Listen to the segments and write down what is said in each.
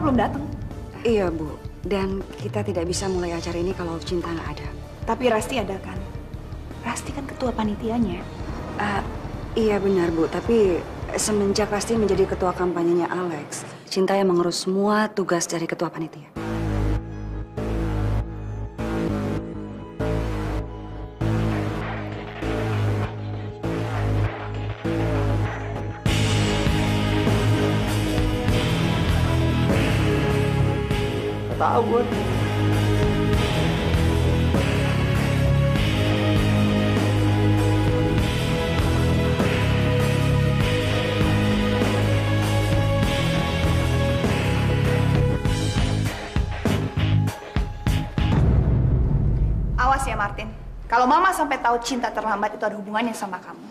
Cinta belum datang. Iya, Bu. Dan kita tidak bisa mulai acara ini kalau Cinta nggak ada. Tapi Rasti ada kan? Rasti kan ketua panitianya. Uh, iya benar, Bu. Tapi semenjak Rasti menjadi ketua kampanyenya Alex, Cinta yang mengurus semua tugas dari ketua panitia. Sampai tahu cinta terlambat itu ada hubungannya sama kamu.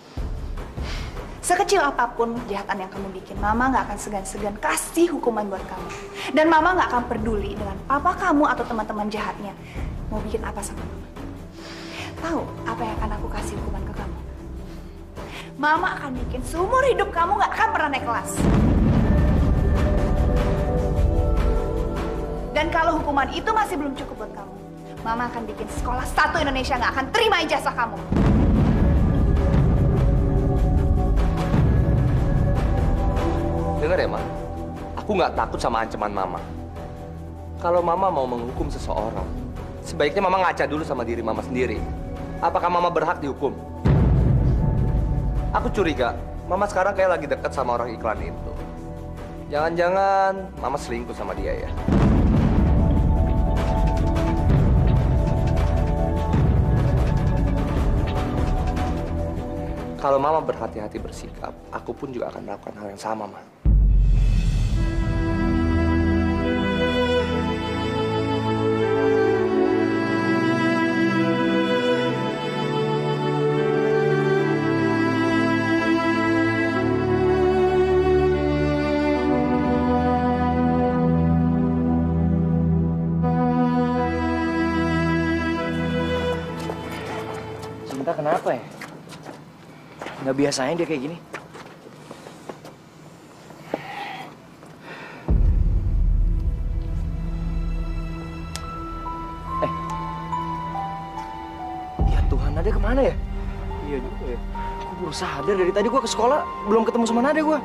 Sekecil apa pun kejahatan yang kamu bikin, Mama nggak akan segan-segan kasih hukuman buat kamu. Dan Mama nggak akan peduli dengan papa kamu atau teman-teman jahatnya mau bikin apa sama Mama. Tahu apa yang akan aku kasih hukuman ke kamu? Mama akan bikin seumur hidup kamu nggak akan pernah naik kelas. Dan kalau hukuman itu masih belum cukup buat kamu, Mama akan bikin sekolah satu Indonesia nggak akan terima ijazah kamu. Dengar ya, Ma. Aku nggak takut sama ancaman Mama. Kalau Mama mau menghukum seseorang, sebaiknya Mama ngaca dulu sama diri Mama sendiri. Apakah Mama berhak dihukum? Aku curiga, Mama sekarang kayak lagi dekat sama orang iklan itu. Jangan-jangan Mama selingkuh sama dia ya. Kalau Mama berhati-hati bersikap, aku pun juga akan melakukan hal yang sama, Ma. Nggak biasanya dia kayak gini. Eh. Ya Tuhan, Nada ke mana ya? Iya juga ya. Aku baru sadar dari tadi gua ke sekolah belum ketemu sama Nada gua.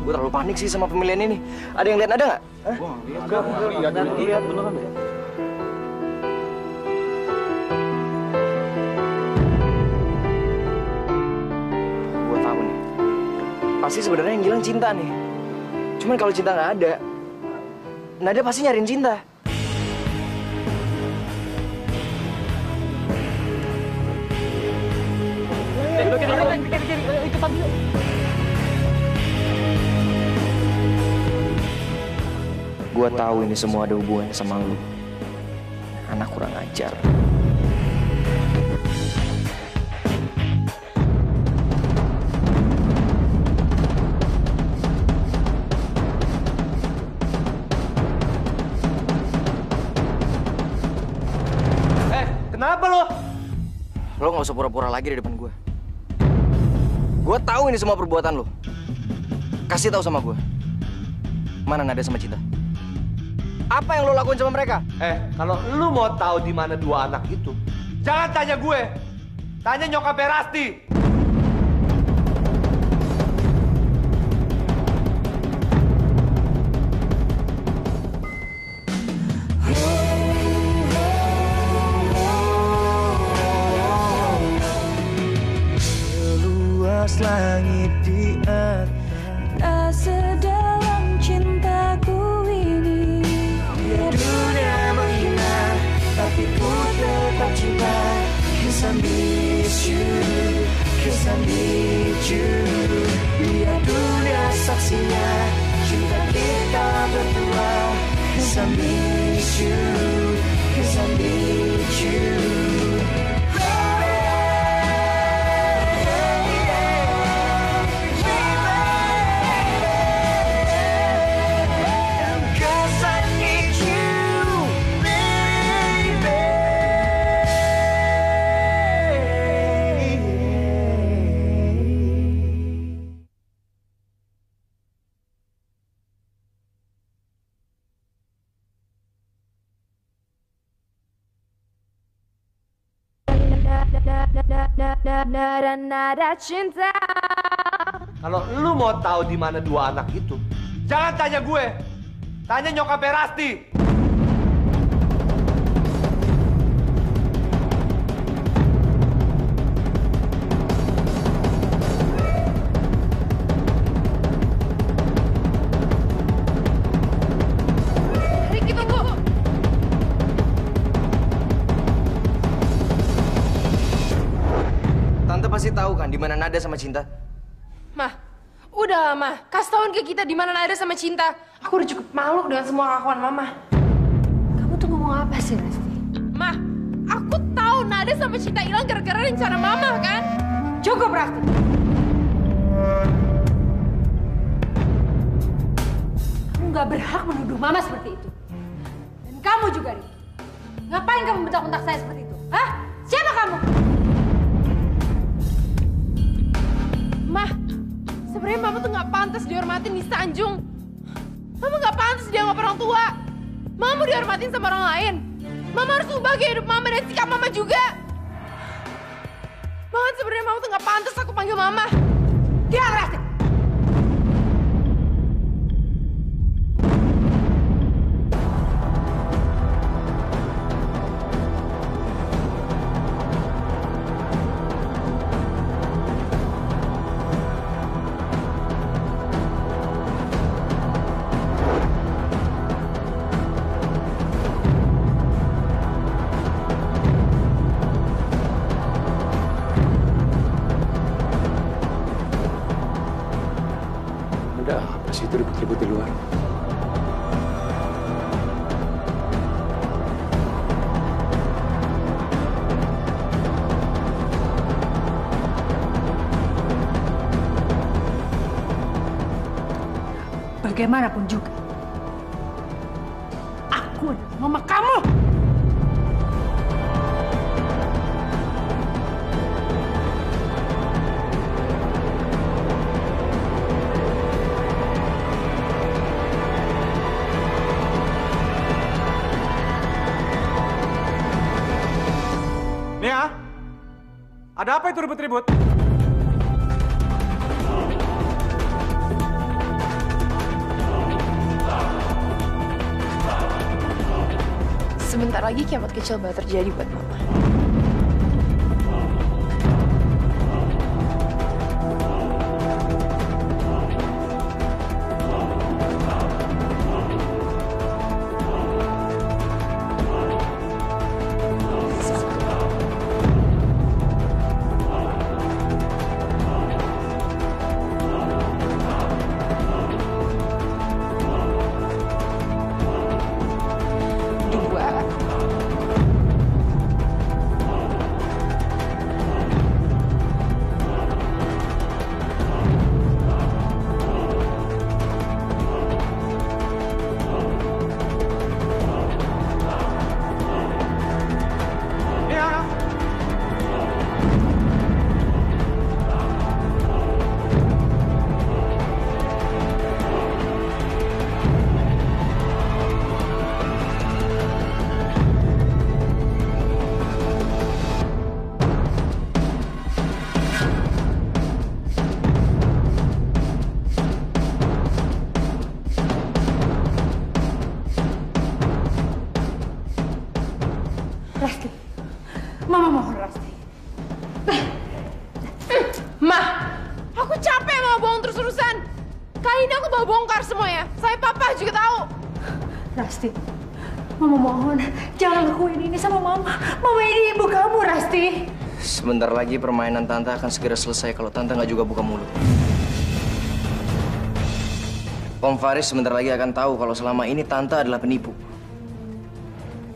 Gue terlalu panik sih sama pemilihan ini. Ada yang lihat Nada nggak? Enggak, enggak, lihat, lihat, beneran deh. Pasti sebenarnya yang hilang cinta nih. Cuman kalau cinta nggak ada, Nada pasti nyariin cinta. Gue tahu ini semua ada hubungannya sama lu. Anak kurang ajar. Kenapa lo? Lo nggak usah pura-pura lagi di depan gue. Gue tahu ini semua perbuatan lo. Kasih tahu sama gue. Mana Nada sama Cinta? Apa yang lo lakuin sama mereka? Eh, kalau lu mau tahu di mana dua anak itu, jangan tanya gue. Tanya nyokap Rasti. langit di atas. Tak sedalam cintaku ini. Biar dunia menghina Tapi ku tetap cinta. Cause I miss you Cause I need you Biar dunia saksinya Cinta kita berdua. Cause I miss you cinta Kalau lu mau tahu di mana dua anak itu, jangan tanya gue. Tanya nyokapnya Rasti. Mana Nada sama Cinta. Mah, udah mah, kasih tahuin ke kita di mana Nada sama Cinta. Aku udah cukup malu dengan semua kelakuan Mama. Kamu tuh ngomong apa sih Resti? Mah, aku tahu Nada sama Cinta hilang gara-gara rencana Mama kan? Cukup Resti Kamu gak berhak menuduh mama seperti itu Dan kamu juga Ricky Ngapain kamu bentak-bentak saya seperti itu? Hah? Siapa kamu? Sebenarnya Mama tuh nggak pantas dihormatin di Sanjung. Mama nggak pantas dianggap orang tua. Mama mau dihormatin sama orang lain. Mama harus ubah gaya hidup Mama dan sikap Mama juga. Bahkan sebenarnya Mama tuh nggak pantas aku panggil Mama. Diam Bagaimanapun juga Aku adalah mama kamu ada apa itu ribut-ribut? Lagi kiamat kecil bakal terjadi buat Mama. Sebentar lagi permainan Tante akan segera selesai kalau Tante nggak juga buka mulut. Om Faris sebentar lagi akan tahu kalau selama ini Tante adalah penipu.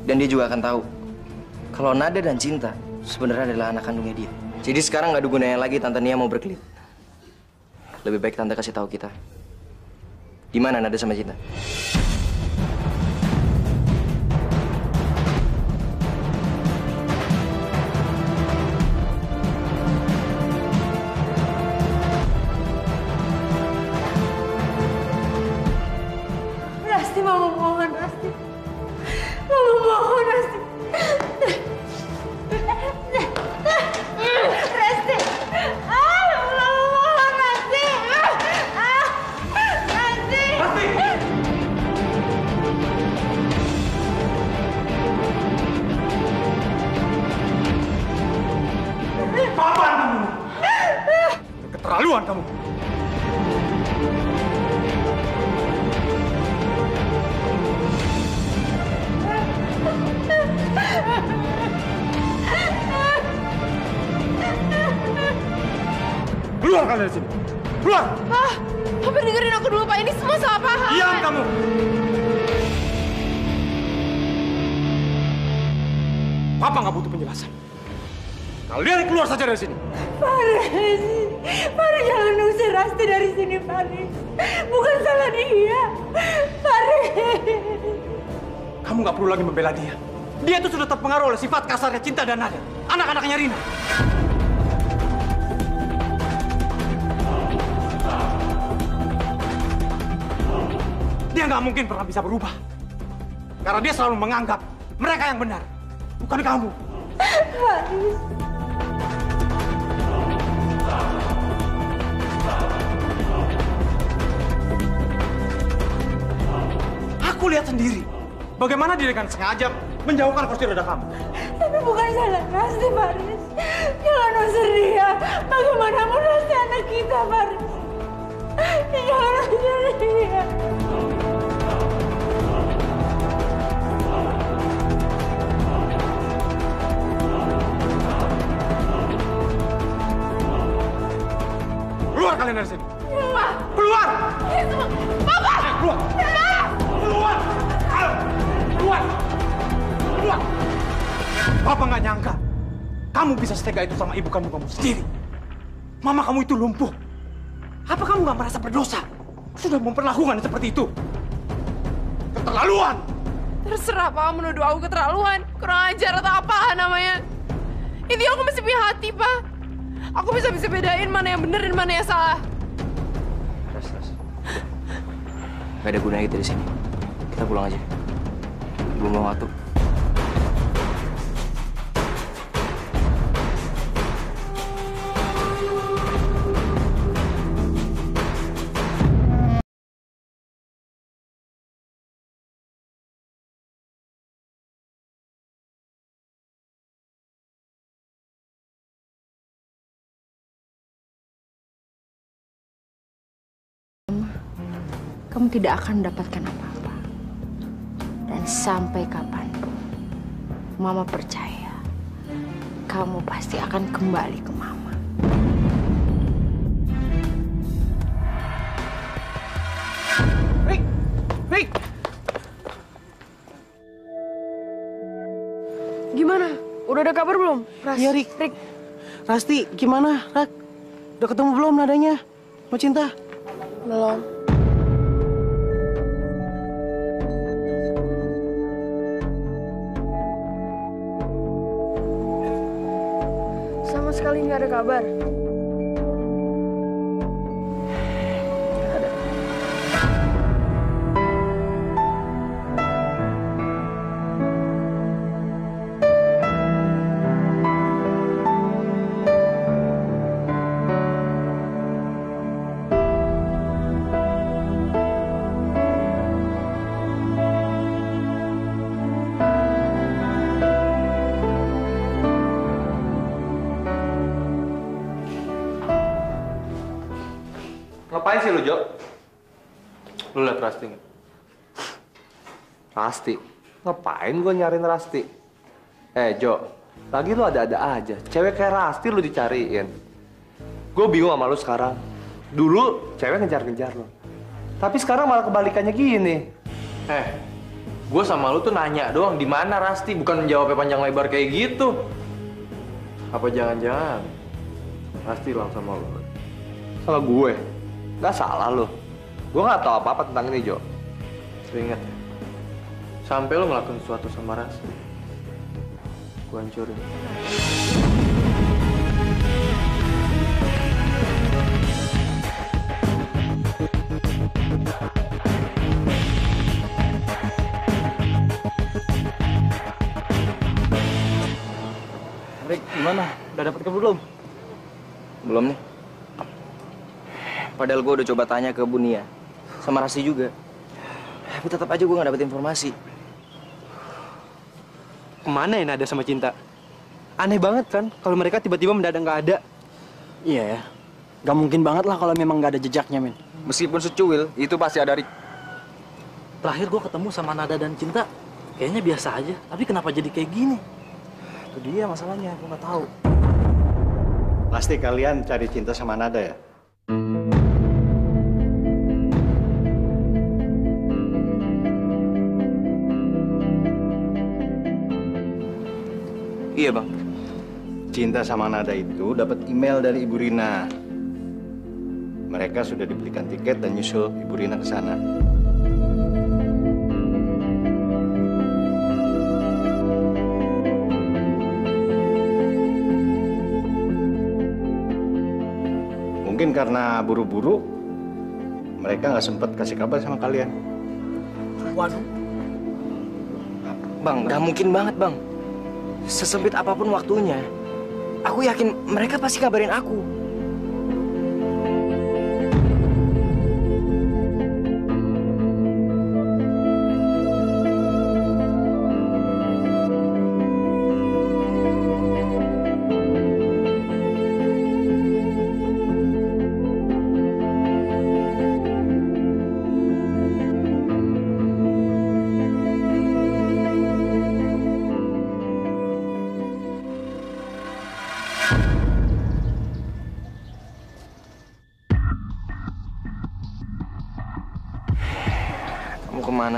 Dan dia juga akan tahu kalau Nada dan Cinta sebenarnya adalah anak kandungnya dia. Jadi sekarang nggak ada gunanya lagi Tante Nia mau berkelit. Lebih baik Tante kasih tahu kita. Di mana Nada sama Cinta? Papa nggak butuh penjelasan. Kalian keluar saja dari sini. Faris, Faris jangan usir Rasti dari sini Faris. Bukan salah dia. Faris. Kamu nggak perlu lagi membela dia. Dia itu sudah terpengaruh oleh sifat kasarnya cinta dan nada. Anak-anaknya Rina. Dia nggak mungkin pernah bisa berubah. Karena dia selalu menganggap mereka yang benar, bukan kamu. Faris. Aku lihat sendiri bagaimana dia dengan sengaja menjauhkan kursi roda kamu. Tapi bukan salah Rasti Faris. Jangan usir dia. Bagaimanapun Rasti anak kita Faris. Jangan usir dia. Keluar kalian dari sini. Keluar. Papa! Keluar. Keluar. Keluar. Keluar. Papa nggak nyangka kamu bisa setega itu sama ibu kandung kamu sendiri. Mama kamu itu lumpuh. Apa kamu nggak merasa berdosa? Sudah memperlakukan seperti itu. Keterlaluan. Terserah Pak menuduh aku keterlaluan, kurang ajar atau apa namanya. Intinya aku masih punya hati, Pak. Aku bisa bisa bedain mana yang benar dan mana yang salah. Ras, Ras. Gak ada gunanya kita di sini. Kita pulang aja. Belum mau waktu. Kamu tidak akan mendapatkan apa-apa. Dan sampai kapan pun, Mama percaya kamu pasti akan kembali ke Mama. Rick, Rick. Gimana? Udah ada kabar belum? Ras. Iya, Rik. Rik. Rasti, gimana, Rak? Udah ketemu belum nadanya? Mau cinta? Belum. Sama sekali nggak ada kabar. Rasti nggak? Rasti? Ngapain gue nyariin Rasti? Eh, Jo, lagi lu ada-ada aja. Cewek kayak Rasti lu dicariin. Gue bingung sama lu sekarang. Dulu cewek ngejar-ngejar lu. Tapi sekarang malah kebalikannya gini. Eh, gue sama lu tuh nanya doang di mana Rasti, bukan menjawabnya panjang lebar kayak gitu. Apa jangan-jangan Rasti hilang sama lu? Sama gue? Gak salah lu. Gue gak tahu apa-apa tentang ini, Jo. Lu inget ya? Sampai lu ngelakuin sesuatu sama Rasti, gue hancurin. Rik, gimana? Udah dapet kabar belum? Belum nih. Padahal gue udah coba tanya ke Bunia, sama Rasti juga. Tapi tetap aja gue gak dapet informasi. Ke mana ya Nada sama Cinta? Aneh banget kan kalau mereka tiba-tiba mendadak nggak ada. Iya ya. Gak mungkin banget lah kalau memang gak ada jejaknya, men. Meskipun secuil, itu pasti ada. Terakhir gue ketemu sama Nada dan Cinta, kayaknya biasa aja. Tapi kenapa jadi kayak gini? Itu dia masalahnya, gue nggak tahu. Pasti kalian cari cinta sama Nada ya? Iya bang. Cinta sama Nada itu dapat email dari Ibu Rina. Mereka sudah dibelikan tiket dan nyusul Ibu Rina ke sana. Mungkin karena buru-buru, mereka nggak sempat kasih kabar sama kalian. Waduh. Bang, nggak mungkin banget bang. Sesempit apa pun waktunya, aku yakin mereka pasti kabarin aku.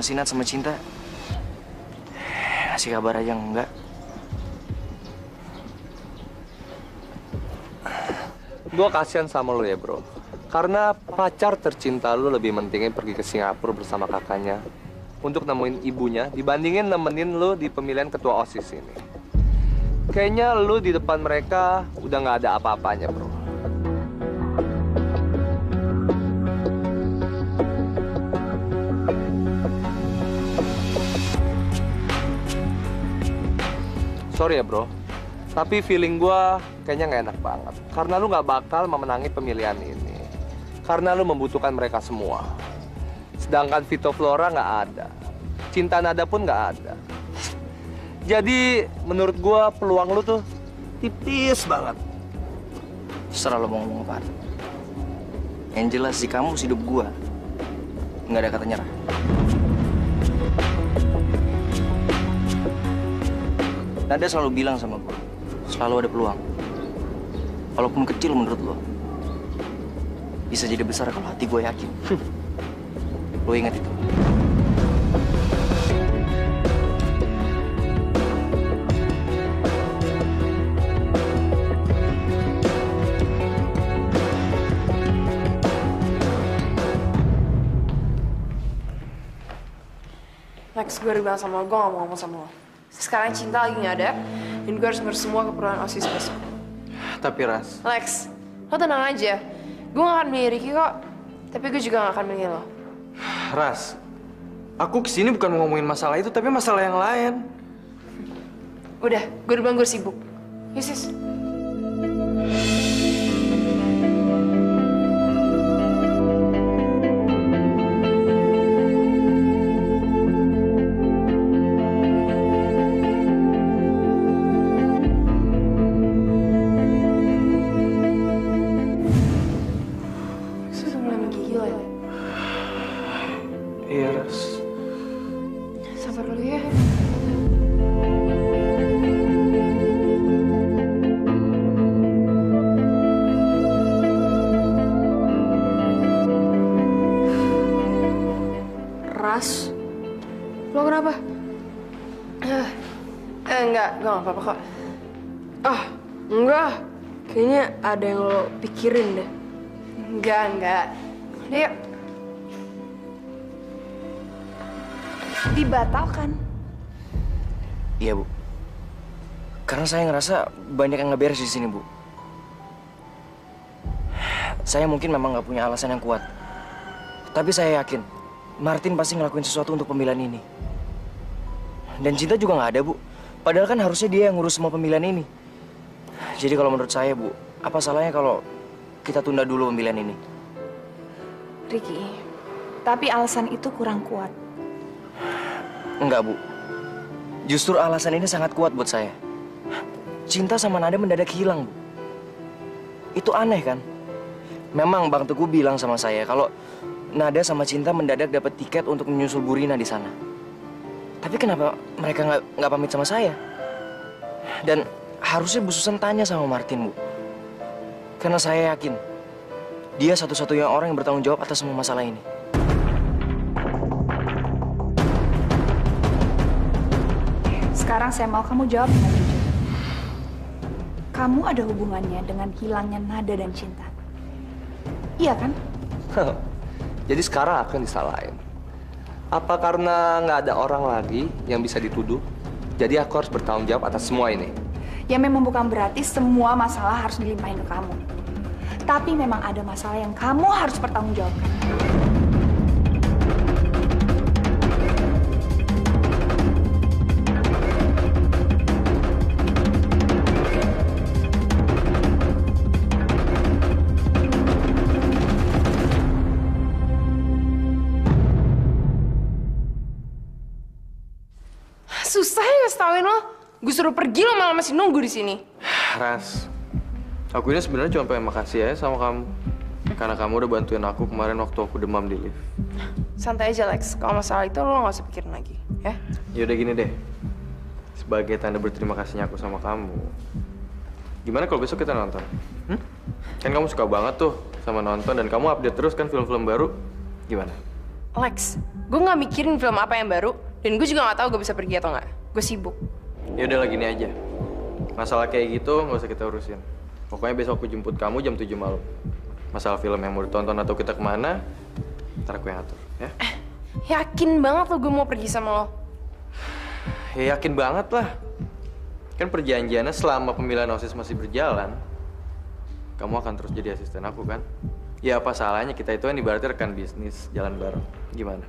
Kamu ke mana sih Nat sama Cinta? Ngasih kabar aja enggak? Gue kasihan sama lo ya bro. Karena pacar tercinta lu lebih mentingin pergi ke Singapura bersama kakaknya untuk nemuin ibunya dibandingin nemenin lu di pemilihan ketua OSIS ini. Kayaknya lu di depan mereka udah nggak ada apa-apanya bro. Sorry ya bro, tapi feeling gua kayaknya nggak enak banget. Karena lu nggak bakal memenangi pemilihan ini. Karena lu membutuhkan mereka semua. Sedangkan Vito Flora nggak ada. Cinta Nada pun nggak ada. Jadi menurut gua peluang lu tuh tipis banget. Serah lo mau ngomong apa. Yang jelas di kamu hidup gua nggak ada kata nyerah. Nada selalu bilang sama gua, selalu ada peluang. Walaupun kecil menurut lo, bisa jadi besar kalau hati gue yakin. lo ingat itu. Lex, gue udah bilang sama lo, gue gak mau ngomong sama lo. Sekarang cinta lagi gak ada, dan gue harus ngurus semua keperluan OSIS besok. Tapi Ras, Lex, lo tenang aja. Gue gak akan milih Ricky kok, tapi gue juga gak akan milih lo. Ras, aku ke sini bukan mau ngomongin masalah itu, tapi masalah yang lain. Udah, gue udah bilang gue sibuk. Yesus. Sudah saya ngerasa banyak yang nggak beres di sini, Bu. Saya mungkin memang nggak punya alasan yang kuat. Tapi saya yakin, Martin pasti ngelakuin sesuatu untuk pemilihan ini. Dan Cinta juga nggak ada, Bu. Padahal kan harusnya dia yang ngurus semua pemilihan ini. Jadi kalau menurut saya, Bu, apa salahnya kalau kita tunda dulu pemilihan ini? Ricky, tapi alasan itu kurang kuat. Enggak, Bu. Justru alasan ini sangat kuat buat saya. Cinta sama Nada mendadak hilang, Bu. Itu aneh kan? Memang Bang Teguh bilang sama saya kalau Nada sama Cinta mendadak dapat tiket untuk menyusul Burina di sana. Tapi kenapa mereka nggak nggak pamit sama saya? Dan harusnya Bu Susan tanya sama Martin, Bu. Karena saya yakin dia satu-satunya orang yang bertanggung jawab atas semua masalah ini. Sekarang saya mau kamu jawab dengan jujur. Kamu ada hubungannya dengan hilangnya nada dan cinta. Iya kan? Jadi sekarang aku yang disalahin. Apa karena nggak ada orang lagi yang bisa dituduh? Jadi aku harus bertanggung jawab atas semua ini. Ya memang bukan berarti semua masalah harus dilimpahin ke kamu. Tapi memang ada masalah yang kamu harus pertanggungjawabkan. Susah Gue suruh pergi lo malah masih nunggu di sini. Ras, aku ini sebenarnya cuma pengen makasih ya sama kamu. Karena kamu udah bantuin aku kemarin waktu aku demam di lift. Santai aja Lex, kalau masalah itu lo gak usah pikirin lagi, ya? Ya udah gini deh. Sebagai tanda berterima kasihnya aku sama kamu. Gimana kalau besok kita nonton? Hmm? Kan kamu suka banget tuh sama nonton dan kamu update terus kan film-film baru. Gimana? Lex, gue gak mikirin film apa yang baru, dan gue juga gak tahu gue bisa pergi atau nggak. Gue sibuk. Ya udah gini aja. Masalah kayak gitu nggak usah kita urusin. Pokoknya besok aku jemput kamu jam 7 malam. Masalah film yang mau ditonton atau kita ke mana, ntar aku yang atur, ya? Yakin banget lo gue mau pergi sama lo. Ya yakin banget lah. Kan perjanjiannya selama pemilihan OSIS masih berjalan, kamu akan terus jadi asisten aku kan? Ya apa salahnya kita itu kan ibaratnya rekan bisnis jalan bareng. Gimana?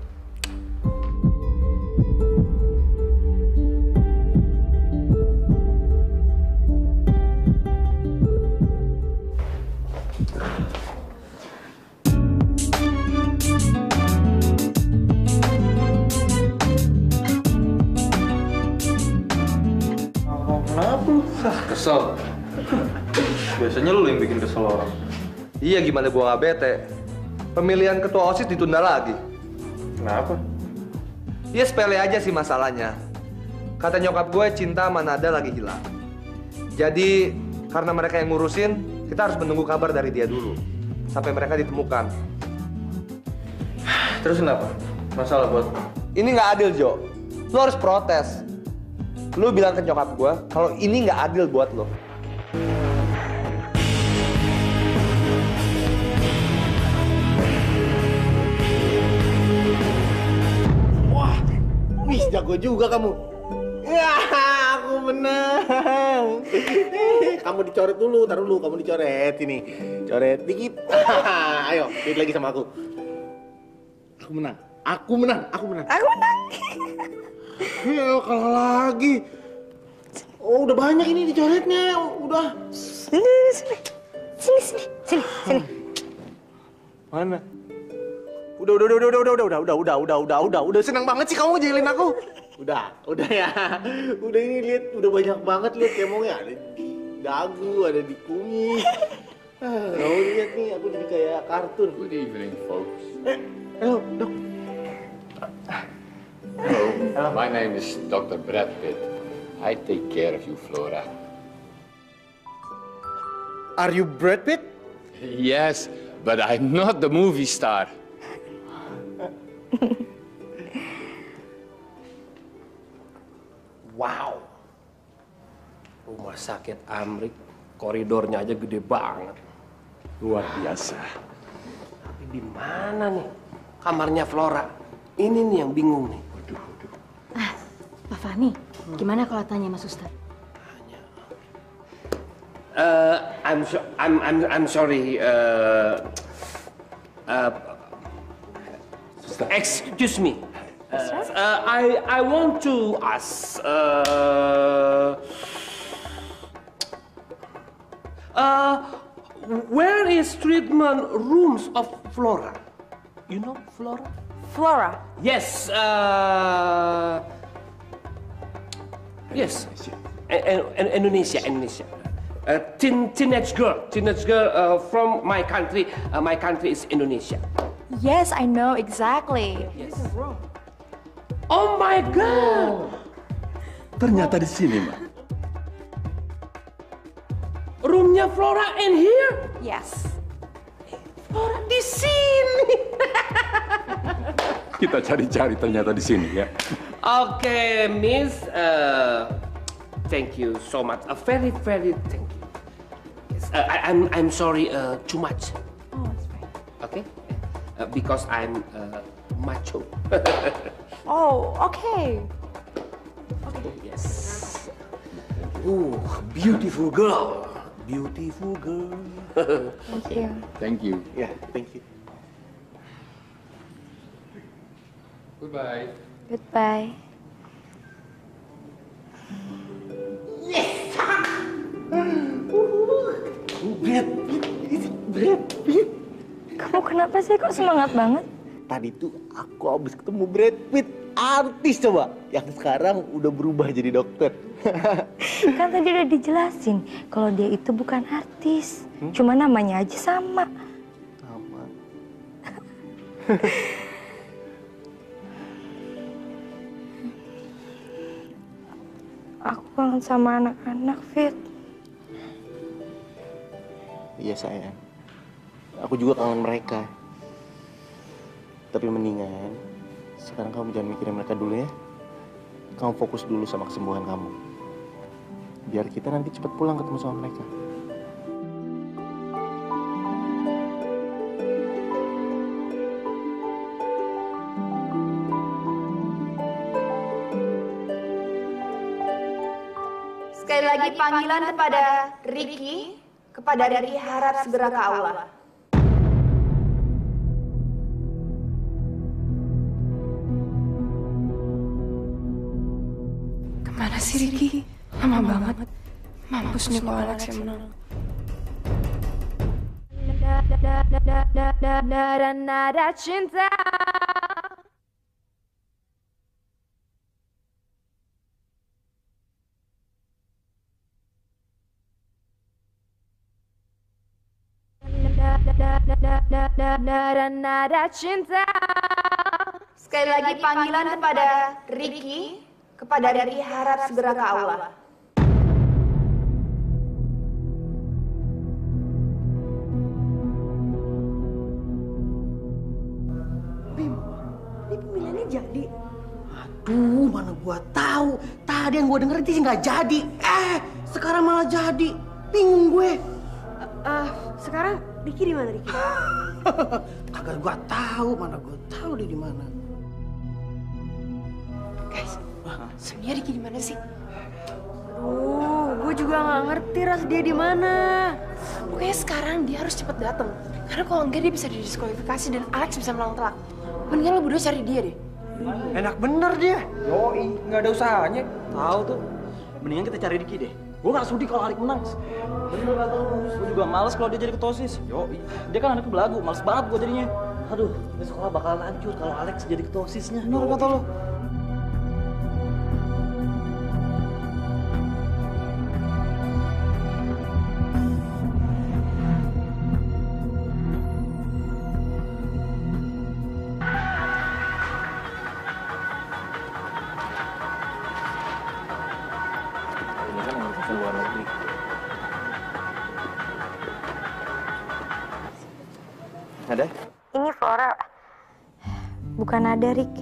Kesel. Biasanya lu yang bikin kesel orang. Iya gimana gua nggak bete. Pemilihan ketua OSIS ditunda lagi. Kenapa? Iya sepele aja sih masalahnya. Kata nyokap gue cinta sama Nada lagi hilang. Jadi karena mereka yang ngurusin, kita harus menunggu kabar dari dia dulu. Sampai mereka ditemukan. Terus kenapa? Masalah buat Ini nggak adil, Jo. Lo harus protes. Lo bilang ke nyokap gue kalau ini nggak adil buat lo. Wah, wih jago juga kamu. Ya, aku menang. kamu dicoret dulu, taruh dulu, kamu dicoret ini. Coret dikit. Ayo, dikit lagi sama aku. Aku menang. Aku menang, aku menang. Aku menang. Ya, kalah lagi. Oh, udah banyak ini dicoretnya. Udah. Sini, sini. Sini, sini. Sini, sini. Mana? Udah, udah, udah, udah, udah, udah, udah, udah, udah, udah, udah, udah, udah, senang banget sih kamu ngejailin aku. Udah, udah ya. Udah ini lihat, udah banyak banget lihat kemongnya ada di dagu, ada di kumis. Ah, kamu lihat nih, aku jadi kayak kartun. Good evening, folks. Eh, halo, dok. Hello. My name is Dr. Brad Pitt. I take care of you, Flora. Are you Brad Pitt? Yes, but I'm not the movie star. Wow. Rumah sakit Amrik, koridornya aja gede banget. Luar biasa. Tapi di mana nih kamarnya Flora? Ini nih yang bingung nih. Pak Fahmi, gimana kalau tanya Mas Ustadz? Uh, I'm, so, I'm, I'm, I'm sorry. Uh, uh, excuse me. Uh, uh, I, I want to ask. Uh, uh, where is treatment rooms of Flora? You know Flora? Flora. Yes. Uh, yes. Indonesia, Indonesia. uh, teen, teenage girl, teenage girl uh, from my country. Uh, my country is Indonesia. Yes, I know exactly. Oh my God! Ternyata di sini, Mbak. Roomnya Flora in here? Yes. Flora di sini. Kita cari-cari ternyata di sini ya. Okay, Miss. Uh, thank you so much. Uh, very, very thank you. Yes, uh, I, I'm, I'm sorry. Uh, too much. Oh, that's fine. Okay. Uh, because I'm uh, macho. Oh, okay. Okay. Yes. Ooh, beautiful girl. Beautiful girl. Thank you. Thank you. Yeah, thank you. Goodbye. Goodbye. Brad Pitt, Brad Pitt. Kamu kenapa sih kok semangat banget? Tadi tuh aku habis ketemu Brad Pitt, artis coba. Yang sekarang udah berubah jadi dokter. Kan tadi udah dijelasin kalau dia itu bukan artis. Cuma namanya aja sama. Sama. Aku kangen sama anak-anak, Fit. Iya sayang. Aku juga kangen mereka. Tapi mendingan sekarang kamu jangan mikirin mereka dulu ya. Kamu fokus dulu sama kesembuhan kamu. Biar kita nanti cepat pulang ketemu sama mereka. Sekali lagi panggilan kepada Ricky, kepada Ricky harap segera ke aula. Ke mana sih Ricky? Lama banget. Mampus nih kalau Alex yang menang. Nada cinta Nada cinta Sekali lagi panggilan kepada Ricky, kepada Ricky harap segera ke aula. Bim, ini pemilihannya jadi. Aduh, mana gua tahu. Tadi yang gua denger sih nggak jadi. Eh, sekarang malah jadi. Bingung gue. Eh, sekarang Ricky di mana Ricky? Kagak gua tahu, mana gua tahu dia di mana. Guys, sebenarnya Ricky di mana sih? Aduh, gue juga nggak ngerti ras dia di mana. Pokoknya sekarang dia harus cepet datang. Karena kalau enggak dia bisa didiskualifikasi dan Alex bisa menang telak. Mendingan lo berdua cari dia deh. Enak bener dia. Yoi, nggak ada usahanya. Tahu tuh. Mendingan kita cari Diki deh. Gue gak sudi kalau Alik menang. Bener kata. Gue juga males kalau dia jadi ketua OSIS. Yoi. Dia kan anaknya belagu, males banget gue jadinya. Aduh, ini sekolah bakalan hancur kalau Alex jadi ketua OSISnya. Bener kata lu. Bukan ada, Rick.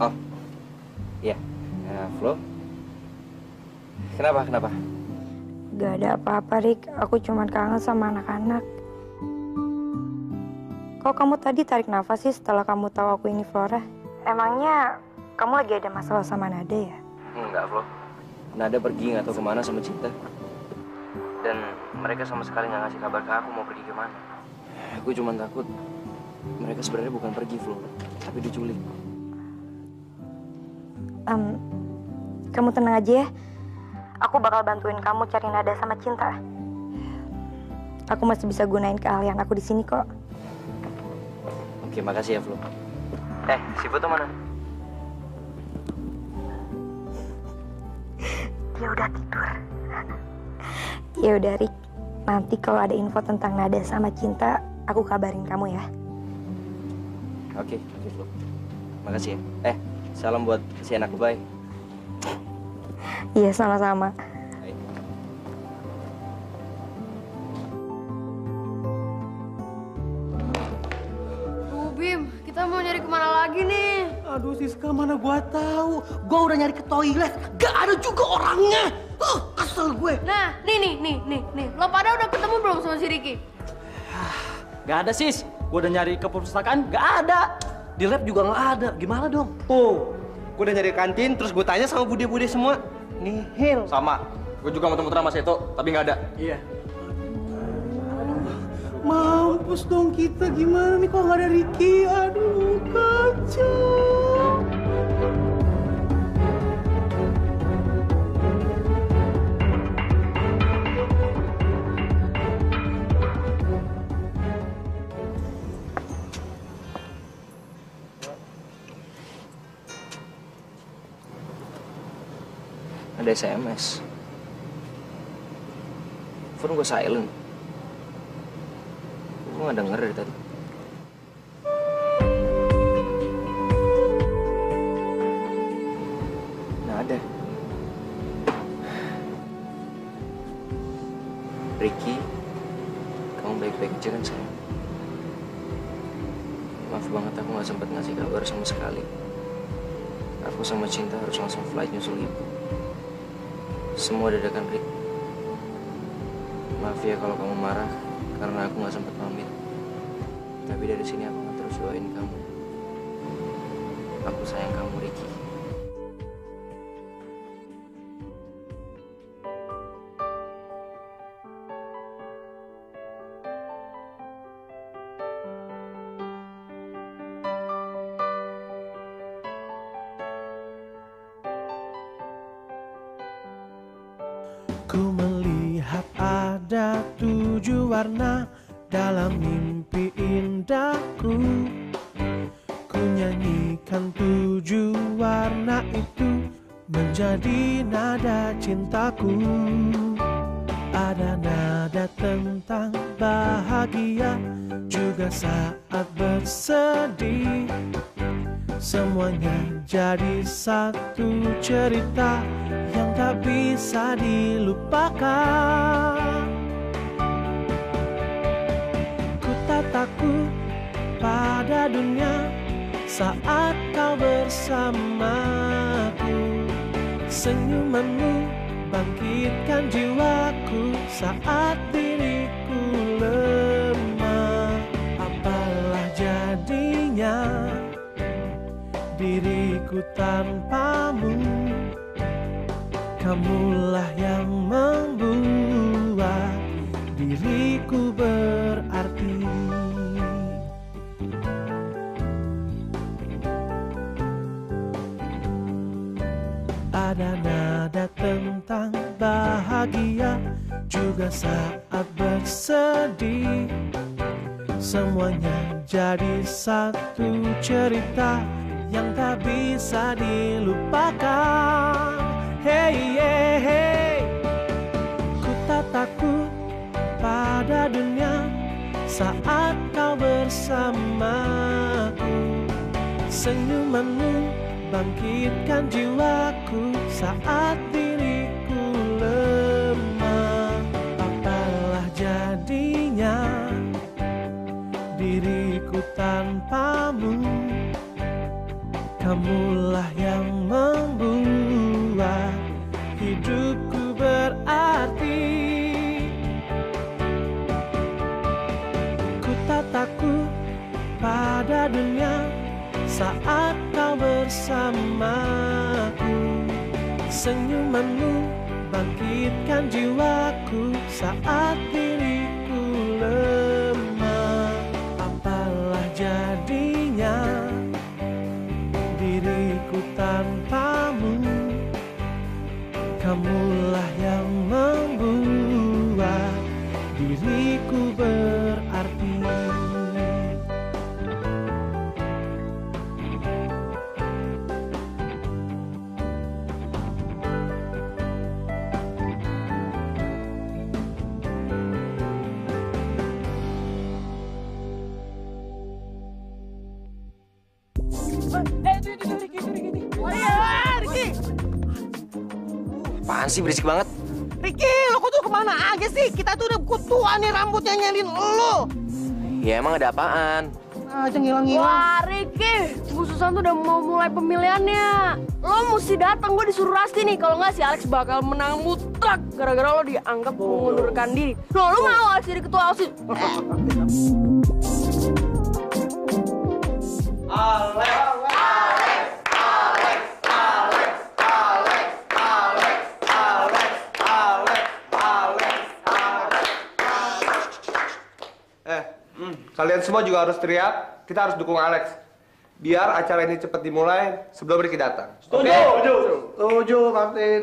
Oh, iya. Ya, Flo. Kenapa? Kenapa? Gak ada apa-apa, Rick. Aku cuma kangen sama anak-anak. Kok kamu tadi tarik nafas sih setelah kamu tahu aku ini Flora? Emangnya kamu lagi ada masalah sama Nada ya? Enggak, Flo. Nada pergi nggak tahu ke mana sama Cinta. Dan mereka sama sekali nggak ngasih kabar ke aku mau pergi ke mana. Gue cuma takut mereka sebenarnya bukan pergi, Flo, tapi diculik. Em, kamu tenang aja ya. Aku bakal bantuin kamu cari Nada sama Cinta. Aku masih bisa gunain keahlian aku di sini kok. Oke, makasih ya, Flo. Eh, si foto mana? dia udah tidur. Ya udah Rik, nanti kalau ada info tentang Nada sama Cinta, aku kabarin kamu ya. Oke, oke, Flo. Makasih ya. Eh, salam buat si anak baik. Iya, sama-sama. Bim, kita mau nyari ke mana lagi nih? Aduh Siska mana gua tahu. Gua udah nyari ke toilet, gak ada juga orangnya. Uh, kesel gue. Nah, nih nih nih nih nih. Lo pada udah ketemu belum sama si Ricky? Gak ada sis. Gue udah nyari ke perpustakaan, gak ada. Di lab juga nggak ada. Gimana dong? Tuh, gue udah nyari kantin, terus gue tanya sama bude-bude semua. Nihil. Sama. Gue juga muter-muter sama Seto, tapi nggak ada. Iya. Mampus dong kita gimana nih kok nggak ada Ricky? Aduh kacau. Ada SMS. Phone gue silent. Gue gak denger dari tadi. Nah ada. Ricky, kamu baik-baik aja kan sayang? Maaf banget aku gak sempat ngasih kabar sama sekali. Aku sama Cinta harus langsung flight nyusul ibu. Semua dadakan Rick. Maaf ya kalau kamu marah karena aku nggak sempat pamit. Tapi dari sini aku akan terus doain kamu. Aku sayang kamu, Ricky. Ku melihat ada tujuh warna dalam mimpi indahku. Ku nyanyikan tujuh warna itu menjadi nada cintaku. Ada nada tentang bahagia juga saat bersedih. Semuanya jadi satu cerita tak bisa dilupakan. Ku tak takut pada dunia saat kau bersamaku. Senyumanmu bangkitkan jiwaku saat diriku lemah. Apalah jadinya diriku tanpamu Kamulah yang membuat diriku berarti Ada nada tentang bahagia juga saat bersedih Semuanya jadi satu cerita yang tak bisa dilupakan. Hey, hey, hey. Ku tak takut pada dunia saat kau bersamaku. Senyumanmu bangkitkan jiwaku saat diriku Senyumanmu bangkitkan nyalin lo. Ya emang ada apaan? Aja ngilang-ngilang. Wah, Ricky, Bu Susan tuh udah mau mulai pemilihannya. Lo mesti datang, gue disuruh Rasti nih. Kalau nggak si Alex bakal menang mutlak gara-gara lo dianggap mengundurkan diri. No, lo mau Alex jadi ketua OSIS? kalian semua juga harus teriak. Kita harus dukung Alex. Biar acara ini cepat dimulai sebelum Ricky datang. Setuju, Oke? setuju. Setuju, Martin.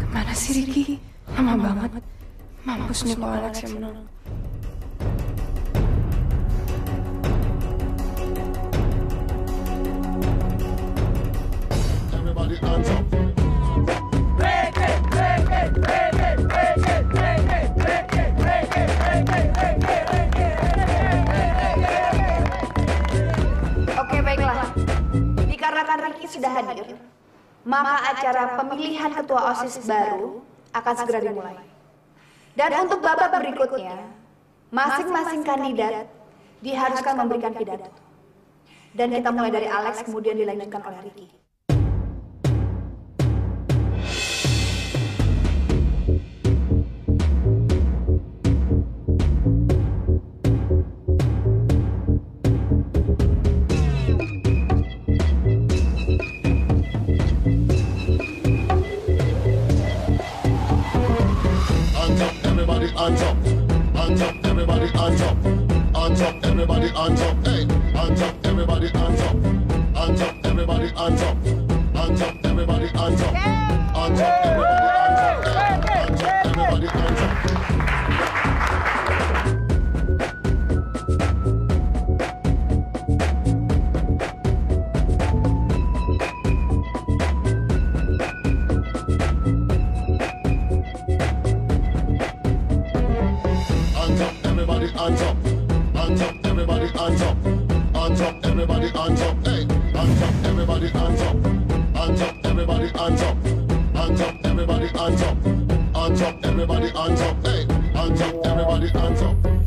Ke mana sih Ricky? Lama banget. Mampus nih kalau Alex yang menang. Everybody hands up. Oke, baiklah. Dikarenakan Ricky sudah hadir, maka acara pemilihan ketua OSIS baru akan segera dimulai. Dan untuk babak berikutnya, masing-masing kandidat diharuskan memberikan pidato. Dan kita mulai dari Alex, kemudian dilanjutkan oleh Ricky. Everybody hands up. Hands up, everybody hands up. Hands up, everybody hands up. Hey, hands up, everybody hands up. Hands up, everybody hands up. Hands up, everybody hands up. Up, everybody hands up. Hey, hands up, everybody hands up. Hands up, everybody hands up. Hands up, everybody hands up. Hands up, everybody hands up. Hey, hands up, everybody hands up.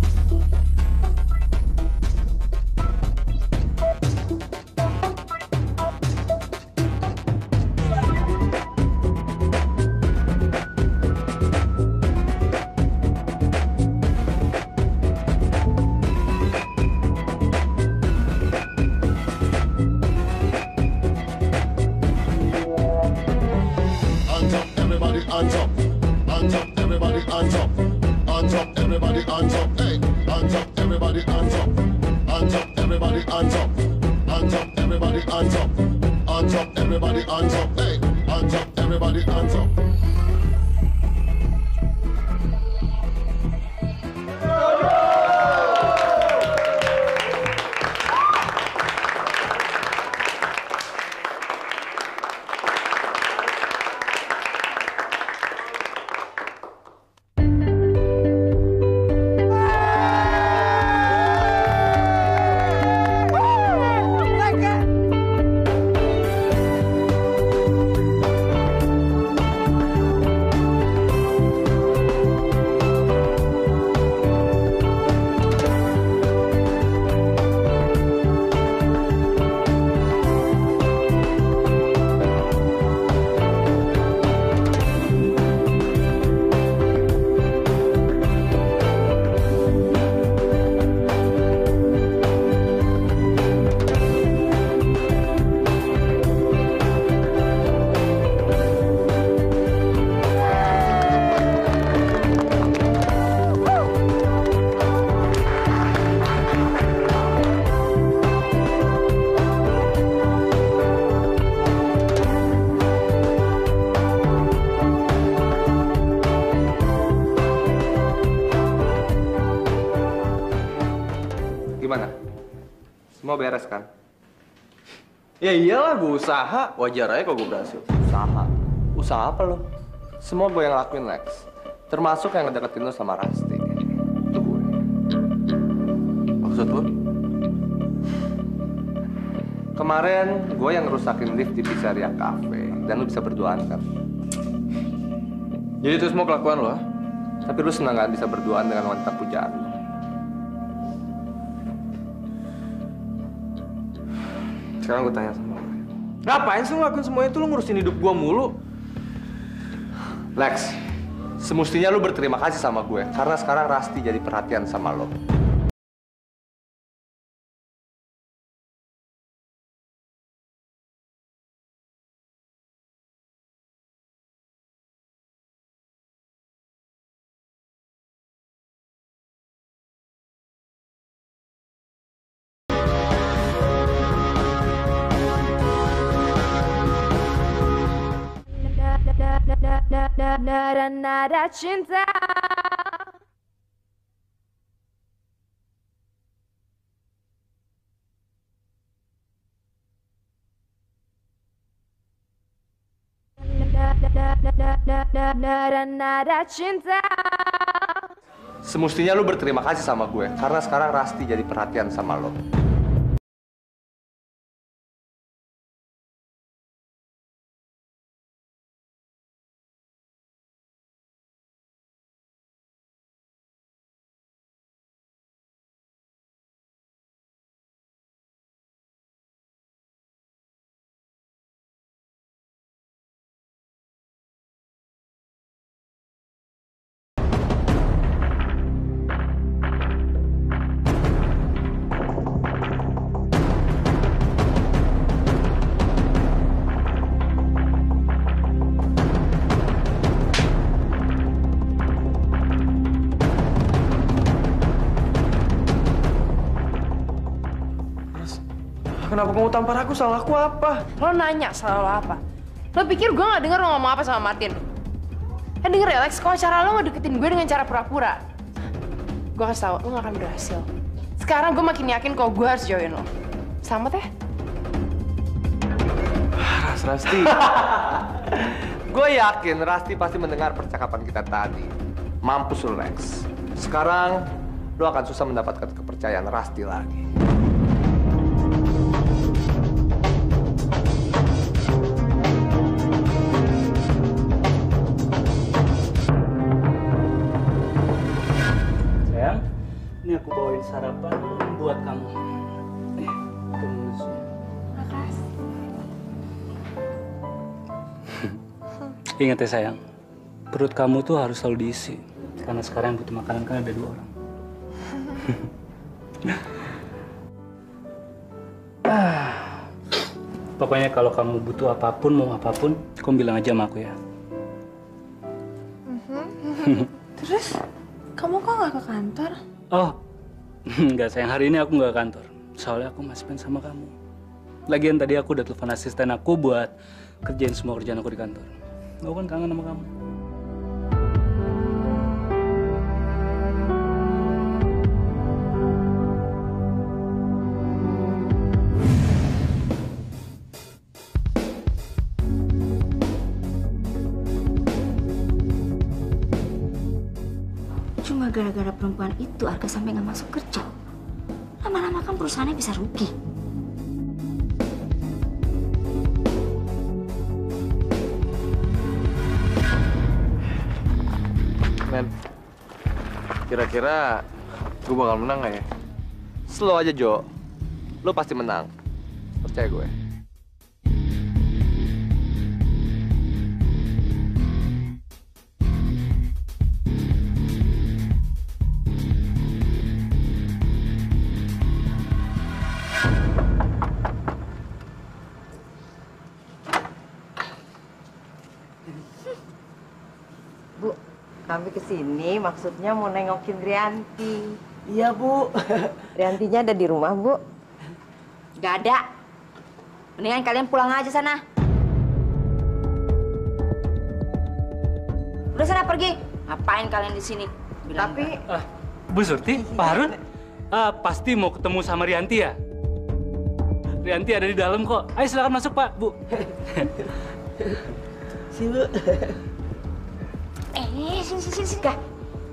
Beres kan? Ya iyalah gue usaha, wajar aja kalau gue berhasil. Usaha? Usaha apa lo? Semua gue yang lakuin, Lex. Termasuk yang ngedeketin lo sama Rasti. Maksud lo? Kemarin gue yang ngerusakin lift di Pizzeria Cafe dan lu bisa berduaan kan? Jadi itu semua kelakuan lo? Tapi lu senang gak bisa berduaan dengan wanita pujaan lu? Sekarang gue tanya sama lu. Ngapain sih lo ngelakuin semua itu? Lo ngurusin hidup gua mulu. Lex, semestinya lu berterima kasih sama gue karena sekarang Rasti jadi perhatian sama lo. Nada cinta Nada cinta Semestinya lu berterima kasih sama gue karena sekarang Rasti jadi perhatian sama lo. Kenapa kamu tampar aku? Salah aku apa? Lo nanya salah lo apa? Lo pikir gue gak denger lo ngomong apa sama Martin? Eh denger ya Lex, kalau cara lo ngedeketin gue dengan cara pura-pura Gue kasih tau, lo gak akan berhasil Sekarang gue makin yakin kalau gue harus jauhin lo Selamat ya Ras Rasti. gue yakin Rasti pasti mendengar percakapan kita tadi. Mampus lu Lex. Sekarang lu akan susah mendapatkan kepercayaan Rasti lagi. Ini aku bawain sarapan buat kamu. Eh, gemusnya. Ingat ya sayang, perut kamu tuh harus selalu diisi. Karena sekarang yang butuh makanan kan ada dua orang. Ah. Pokoknya kalau kamu butuh apa pun, mau apa pun, kamu bilang aja sama aku ya. Terus, kamu kok gak ke kantor? Oh, nggak sayang hari ini aku nggak kantor. Soalnya aku masih pengen sama kamu. Lagian tadi aku udah telepon asisten aku buat kerjain semua kerjaan aku di kantor. Aku kan kangen sama kamu. Itu Arga sampai nggak masuk kerja. Lama-lama kan perusahaannya bisa rugi. Men, kira-kira gue bakal menang gak ya? Slow aja Jo. Lu pasti menang. Percaya gue. Kami ke sini maksudnya mau nengokin Rianti. Iya, Bu. Riantinya ada di rumah, Bu. Gak ada. Mendingan kalian pulang aja sana. Udah sana pergi. Ngapain kalian di sini? Bilang Tapi Ah, Bu Surti, Pak Harun, ah, pasti mau ketemu sama Rianti ya? Rianti ada di dalam kok. Ayo silakan masuk Pak, Bu. Si Bu. Eh, sini, sini, sini, sini.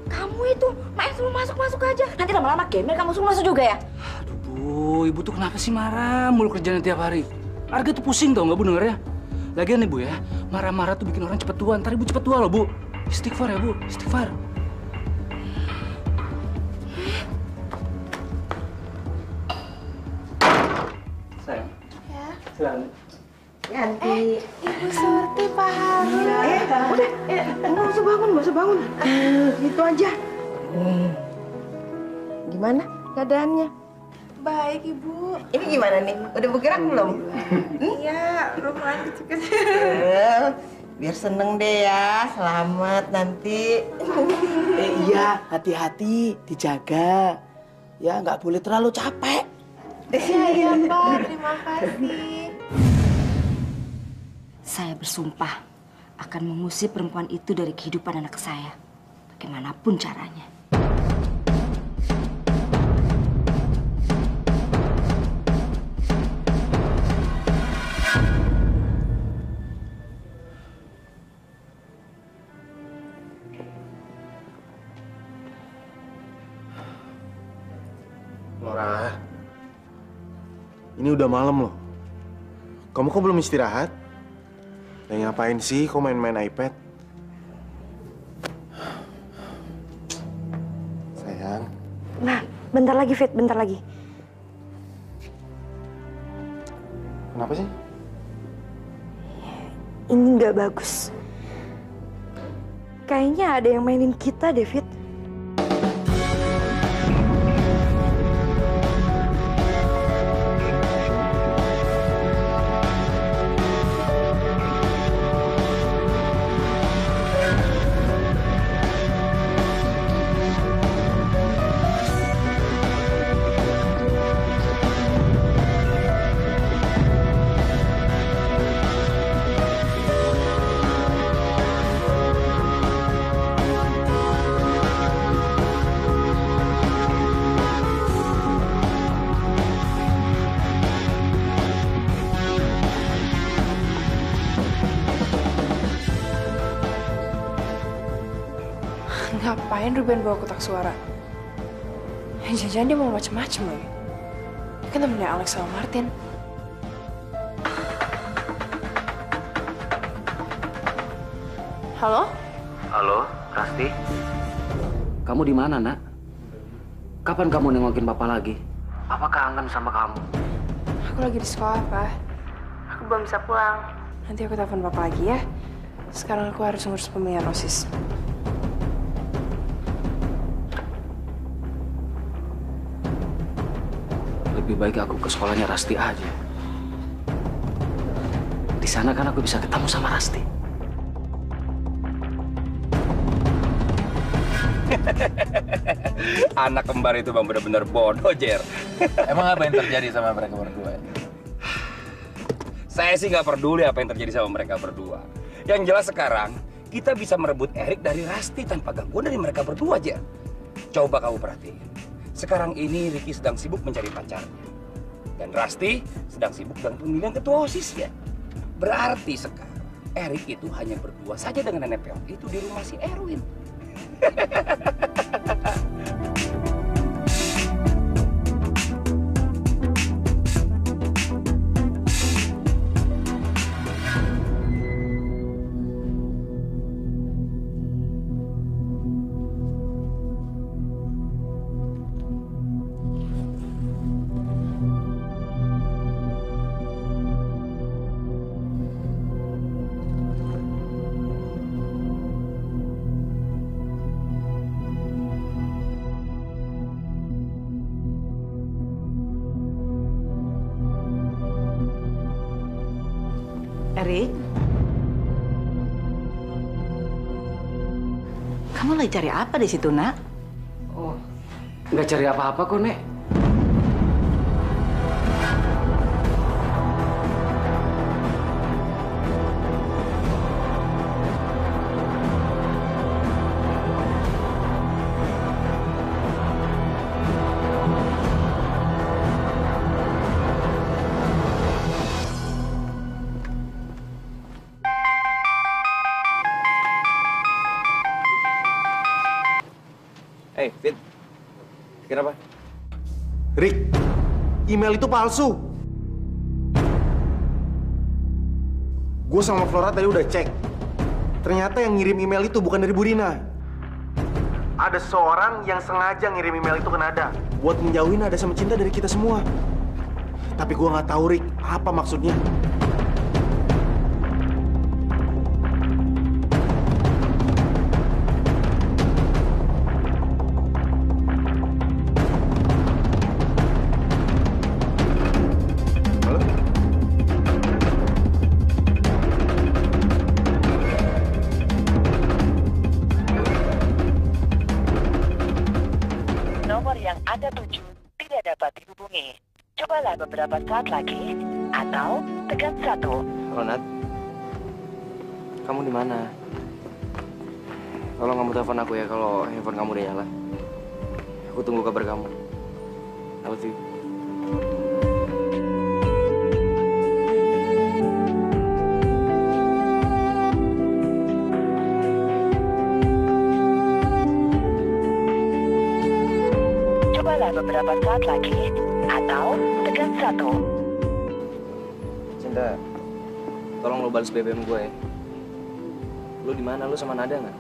Kamu itu main suruh masuk-masuk aja. Nanti lama-lama gamer kamu suruh masuk juga ya? Aduh Bu, Bu, ibu tuh kenapa sih marah mulu kerjanya tiap hari? Harga tuh pusing tau nggak bu dengernya? Lagian nih bu ya, marah-marah tuh bikin orang cepet tua. Ntar ibu cepet tua loh bu. Istighfar ya bu, istighfar. Sayang. Ya. Silakan. Yanti. Ibu Surti, Pak Harun. Eh, udah. Eh, nggak usah bangun, nggak usah bangun. Eh, gitu aja. Hmm. Gimana keadaannya? Baik, Ibu. Ini gimana nih? Udah bergerak belum? Iya, lumayan kecil-kecil. Biar seneng deh ya, selamat nanti. Eh, iya, hati-hati, dijaga. Ya, nggak boleh terlalu capek. Iya, iya, Pak. Terima kasih. Saya bersumpah akan mengusir perempuan itu dari kehidupan anak saya. Bagaimanapun caranya. Laura, ini udah malam loh. Kamu kok belum istirahat? Lagi ngapain sih? Kok main-main iPad? Sayang, Nah, bentar lagi Fit, bentar lagi. kenapa sih? Ini nggak bagus. Kayaknya ada yang mainin kita, David. Ruben bawa kotak suara? Jangan-jangan dia mau macem-macem lagi. Kan temennya Alex sama Martin. Halo? Halo, Rasti. Kamu di mana, Nak? Kapan kamu nengokin Papa lagi? Papa kangen sama kamu. Aku lagi di sekolah, Pak. Aku belum bisa pulang. Nanti aku telepon Papa lagi ya. Sekarang aku harus ngurus pemilihan OSIS. Lebih baik aku ke sekolahnya Rasti aja. Di sana kan aku bisa ketemu sama Rasti. Anak kembar itu bang benar-benar bodoh, Jer. Emang apa yang terjadi sama mereka berdua? Saya sih nggak peduli apa yang terjadi sama mereka berdua. Yang jelas sekarang, kita bisa merebut Erik dari Rasti tanpa gangguan dari mereka berdua, Jer. Coba kamu perhatiin. Sekarang ini Ricky sedang sibuk mencari pacarnya. Dan Rasti sedang sibuk dengan pemilihan ketua OSIS ya. Berarti sekarang Erik itu hanya berdua saja dengan nenek peot itu di rumah si Erwin. cari apa di situ, nak? Oh, nggak cari apa-apa kok, Nek. Itu palsu. Gue sama Flora tadi udah cek. Ternyata yang ngirim email itu bukan dari Bu Rina. Ada seorang yang sengaja ngirim email itu ke Nada buat menjauhin Nada sama cinta dari kita semua. Tapi gue nggak tahu Rick apa maksudnya. Lagi atau tekan satu. Ronat, kamu di mana? Tolong kamu telepon aku ya kalau handphone kamu udah nyala. Aku tunggu kabar kamu. I love you. Cobalah beberapa saat lagi atau tekan satu. Balas BBM gue ya. Lu di mana? Lu sama Nada nggak?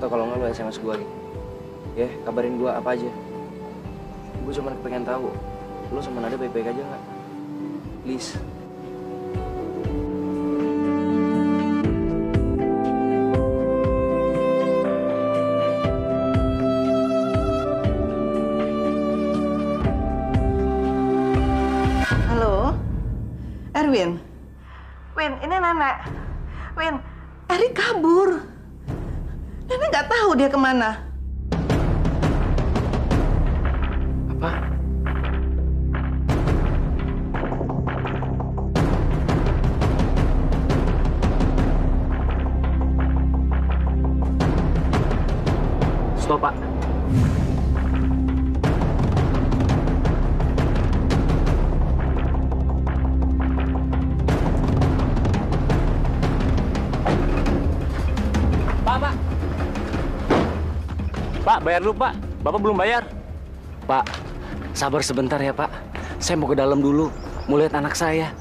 Atau kalau nggak lu SMS gue gitu. Ya, kabarin gue apa aja. Gue cuma pengen tahu, lu sama Nada baik-baik aja nggak? Please. Nenek. Win, Erik kabur. Nenek nggak tahu dia ke mana. Apa? Stop. Pak, bayar dulu, Pak. Bapak belum bayar. Pak, sabar sebentar ya Pak. Saya mau ke dalam dulu, mau lihat anak saya.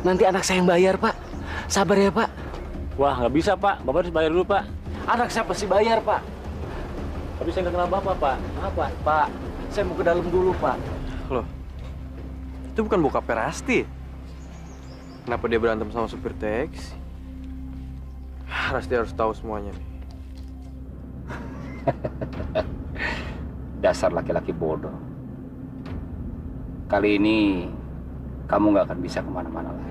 Nanti anak saya yang bayar Pak. Sabar ya Pak. Wah, nggak bisa, Pak. Bapak harus bayar dulu, Pak. Anak saya pasti bayar Pak. Tapi saya nggak kenal Bapak, Pak. Apa? Pak, saya mau ke dalam dulu Pak. Loh, itu bukan bokap Rasti. Kenapa dia berantem sama supir taksi? Rasti harus tahu semuanya nih. Dasar laki-laki bodoh. Kali ini kamu nggak akan bisa ke mana-mana lagi.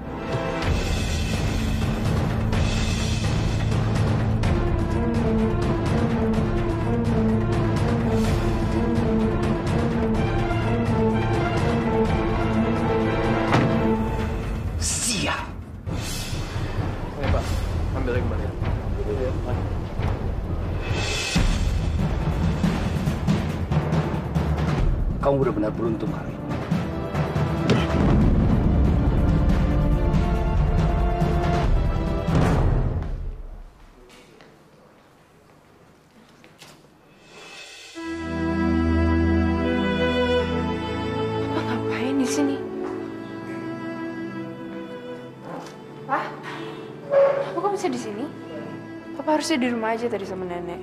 Di rumah aja tadi sama nenek.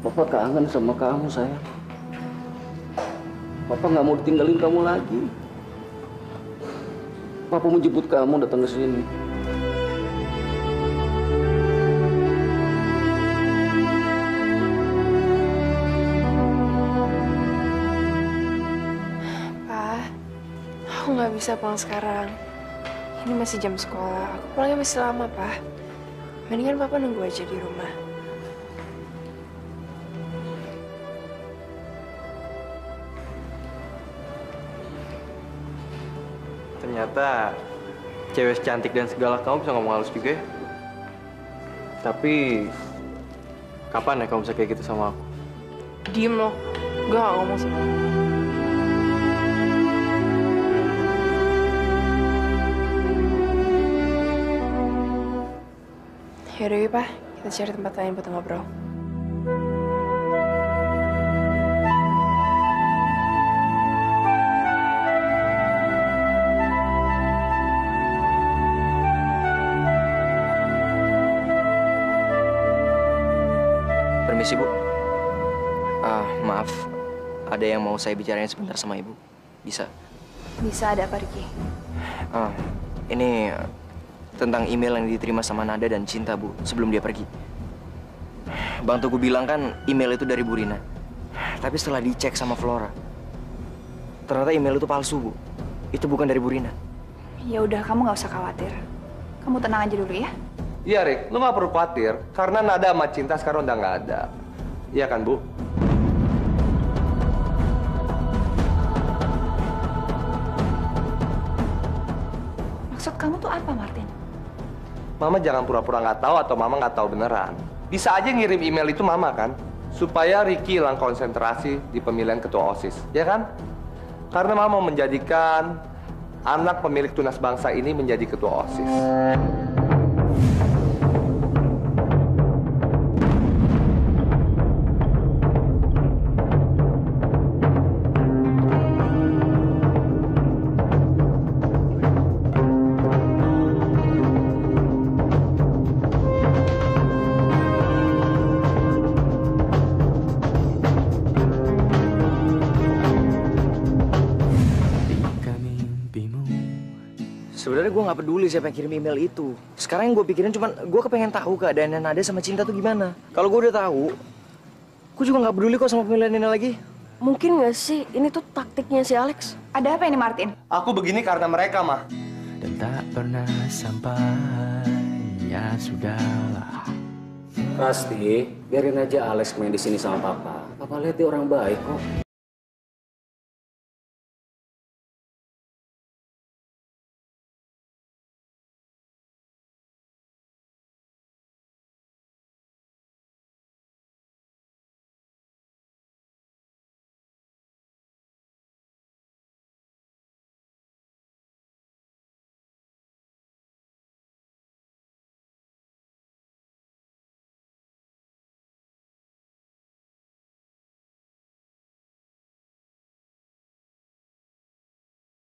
Papa kangen sama kamu sayang. Papa nggak mau ditinggalin kamu lagi. Papa mau jemput kamu datang ke sini. Pak, aku nggak bisa pulang sekarang. Ini masih jam sekolah. Aku pulangnya masih lama, Pak. Mendingan Papa nunggu aja di rumah. Ternyata cewek cantik dan segala kamu bisa ngomong halus juga ya. Tapi kapan ya kamu bisa kayak gitu sama aku? Diem loh. Gue gak ngomong sama lo. apa? Kita cari tempat lain buat ngobrol. Permisi, Bu. Uh, maaf, ada yang mau saya bicarain sebentar sama Ibu. Bisa? Bisa, ada apa, Riki? Uh, ah, ini tentang email yang diterima sama Nada dan Cinta, Bu, sebelum dia pergi. Bang Tugu bilang kan email itu dari Bu Rina. Tapi setelah dicek sama Flora, ternyata email itu palsu, Bu. Itu bukan dari Bu Rina. Ya udah, kamu nggak usah khawatir. Kamu tenang aja dulu ya. Iya, Rick. Lu nggak perlu khawatir. Karena Nada sama Cinta sekarang udah nggak ada. Iya kan, Bu? Mama jangan pura-pura nggak tahu atau Mama nggak tahu beneran. Bisa aja ngirim email itu Mama kan? Supaya Ricky hilang konsentrasi di pemilihan ketua OSIS, ya kan? Karena Mama menjadikan anak pemilik tunas bangsa ini menjadi ketua OSIS. Siapa yang kirim email itu. Sekarang yang gue pikirin cuma gue kepengen tahu keadaannya Nada sama Cinta tuh gimana. Kalau gue udah tahu, gue juga nggak peduli kok sama pemilihan ini lagi. Mungkin nggak sih ini tuh taktiknya si Alex? Ada apa ini, Martin? Aku begini karena mereka, mah. Dan tak pernah sampai Ya sudahlah Pasti, biarin aja Alex main di sini sama papa. Papa lihat dia orang baik kok.